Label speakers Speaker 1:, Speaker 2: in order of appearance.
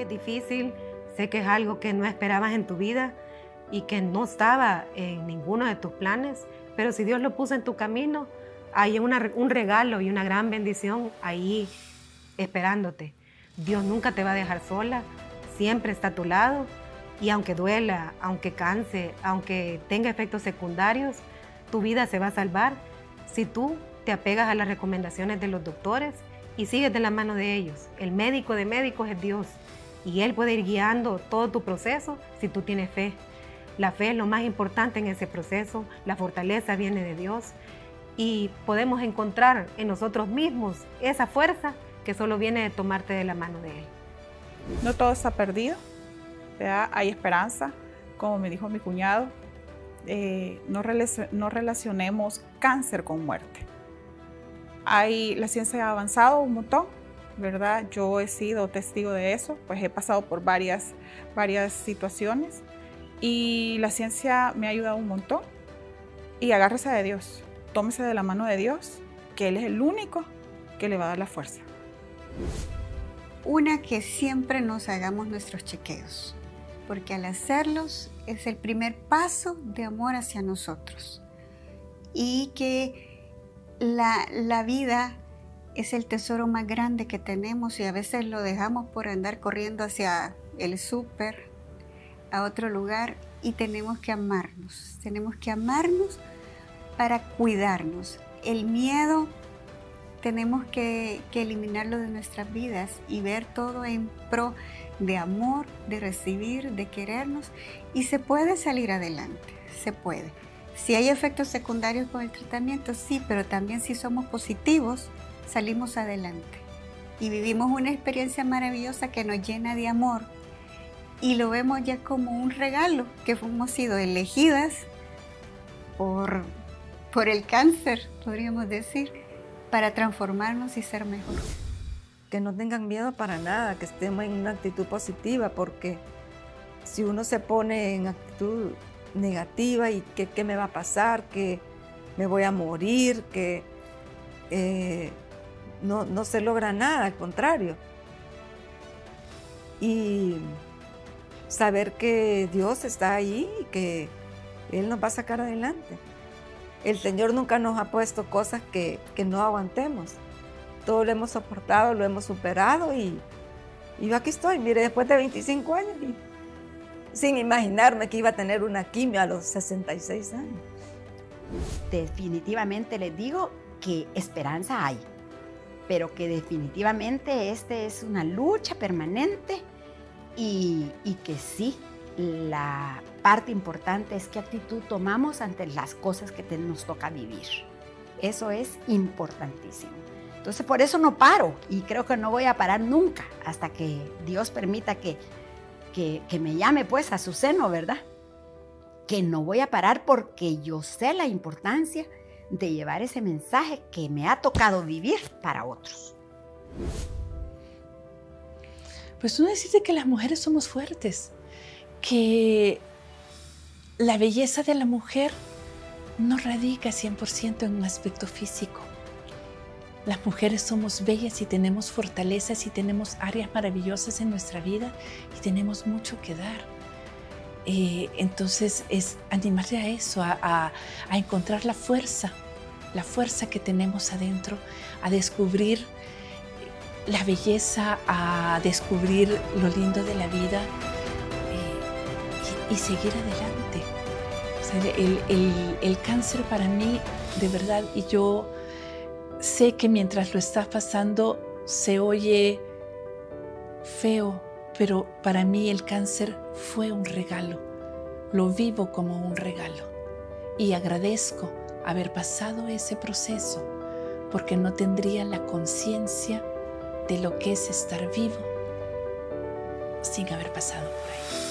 Speaker 1: que es difícil, sé que es algo que no esperabas en tu vida y que no estaba en ninguno de tus planes, pero si Dios lo puso en tu camino, hay un regalo y una gran bendición ahí esperándote. Dios nunca te va a dejar sola, siempre está a tu lado y aunque duela, aunque canse, aunque tenga efectos secundarios, tu vida se va a salvar si tú te apegas a las recomendaciones de los doctores y sigues de la mano de ellos. El médico de médicos es Dios y Él puede ir guiando todo tu proceso si tú tienes fe. La fe es lo más importante en ese proceso, la fortaleza viene de Dios y podemos encontrar en nosotros mismos esa fuerza que solo viene de tomarte de la mano de Él.
Speaker 2: No todo está perdido, hay esperanza, como me dijo mi cuñado, eh, no, no relacionemos cáncer con muerte. Hay, la ciencia ha avanzado un montón, ¿verdad? Yo he sido testigo de eso, pues he pasado por varias, varias situaciones y la ciencia me ha ayudado un montón. Y agárrese de Dios, tómese de la mano de Dios, que Él es el único que le va a dar la fuerza.
Speaker 3: Una, que siempre nos hagamos nuestros chequeos, porque al hacerlos es el primer paso de amor hacia nosotros. Y que la, la vida es el tesoro más grande que tenemos y a veces lo dejamos por andar corriendo hacia el súper, a otro lugar y tenemos que amarnos. Tenemos que amarnos para cuidarnos. El miedo tenemos que, eliminarlo de nuestras vidas y ver todo en pro de amor, de recibir, de querernos y se puede salir adelante, se puede. Si hay efectos secundarios con el tratamiento, sí, pero también si somos positivos, salimos adelante y vivimos una experiencia maravillosa que nos llena de amor y lo vemos ya como un regalo que hemos sido elegidas por, por el cáncer, podríamos decir, para transformarnos y ser mejor.
Speaker 4: Que no tengan miedo para nada, que estemos en una actitud positiva, porque si uno se pone en actitud negativa y que qué me va a pasar, que me voy a morir, que eh, no, no se logra nada, al contrario. Y saber que Dios está ahí y que Él nos va a sacar adelante. El Señor nunca nos ha puesto cosas que, no aguantemos. Todo lo hemos soportado, lo hemos superado y, yo aquí estoy, mire, después de 25 años sin imaginarme que iba a tener una quimio a los 66 años.
Speaker 5: Definitivamente les digo que esperanza hay, pero que definitivamente este es una lucha permanente y, que sí, la parte importante es qué actitud tomamos ante las cosas que nos toca vivir. Eso es importantísimo. Entonces por eso no paro y creo que no voy a parar nunca hasta que Dios permita que, que, que me llame pues a su seno, ¿verdad? Que no voy a parar porque yo sé la importancia de llevar ese mensaje que me ha tocado vivir para otros.
Speaker 6: Pues uno decide que las mujeres somos fuertes, que la belleza de la mujer no radica 100% en un aspecto físico. Las mujeres somos bellas y tenemos fortalezas y tenemos áreas maravillosas en nuestra vida y tenemos mucho que dar. Eh, entonces es animarse a eso, a encontrar la fuerza, la fuerza que tenemos adentro, a descubrir la belleza, a descubrir lo lindo de la vida eh, y, seguir adelante. el, cáncer para mí, de verdad, y yo sé que mientras lo estás pasando se oye feo, pero para mí el cáncer fue un regalo. Lo vivo como un regalo y agradezco haber pasado ese proceso porque no tendría la conciencia de lo que es estar vivo sin haber pasado por ahí.